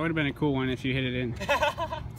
would have been a cool one if you hit it in.